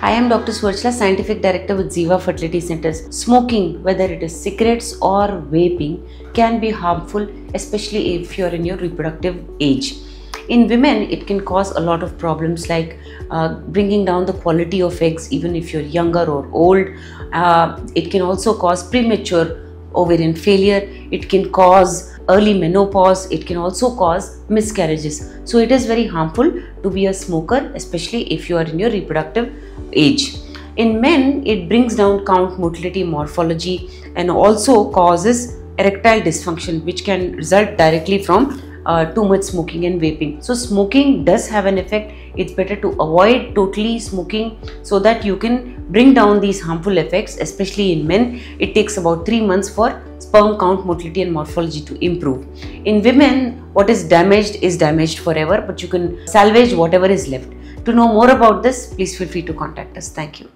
I am Dr. Suvarchala, Scientific Director with Ziva Fertility Centers. Smoking, whether it is cigarettes or vaping, can be harmful, especially if you're in your reproductive age. In women, it can cause a lot of problems like uh, bringing down the quality of eggs, even if you're younger or old. Uh, it can also cause premature ovarian failure. It can cause early menopause. It can also cause miscarriages. So, it is very harmful to be a smoker, especially if you are in your reproductive age. In men, it brings down count, motility, morphology, and also causes erectile dysfunction, which can result directly from uh, too much smoking and vaping. So, smoking does have an effect. It's better to avoid totally smoking so that you can bring down these harmful effects, especially in men. It takes about three months for sperm count, motility, and morphology to improve. In women, what is damaged is damaged forever, but you can salvage whatever is left. To know more about this, please feel free to contact us. Thank you.